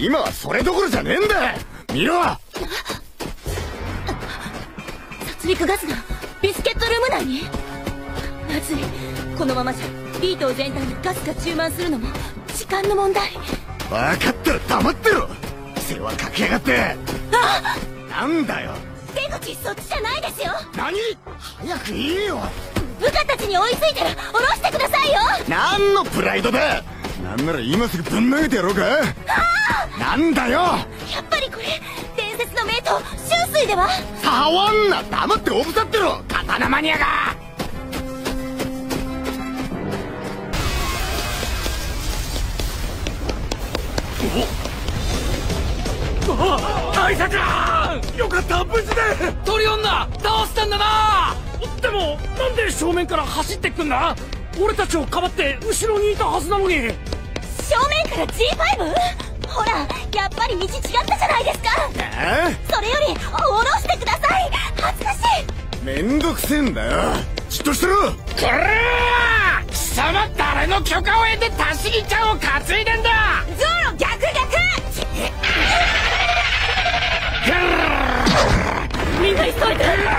今はそれどころじゃねえんだ見ろ殺戮ガスがビスケットルーム内にまずいこのままじゃビートを全体にガスが充満するのも時間の問題分かったら黙ってろ世話かけやがってあなんだよ出口そっちじゃないですよ。何？早く言えよ。部下たちに追いついたら下ろしてくださいよ。何のプライドだ？なんなら今すぐぶん投げてやろうか？なんだよ！やっぱりこれ伝説の名刀秋水では。触んな！黙っておぶさってろ！刀マニアが！大佐官よかった無事で。トリ女倒したんだな。でもなんで正面から走ってくんだ？俺たちをかばって後ろにいたはずなのに。正面から G5? ほらやっぱり道違ったじゃないですか。え？それより下ろしてください。恥ずかしい。めんどくせえんだよ。じっとしてろ。これ貴様誰の許可を得てタシギちゃんを担いでんだ Like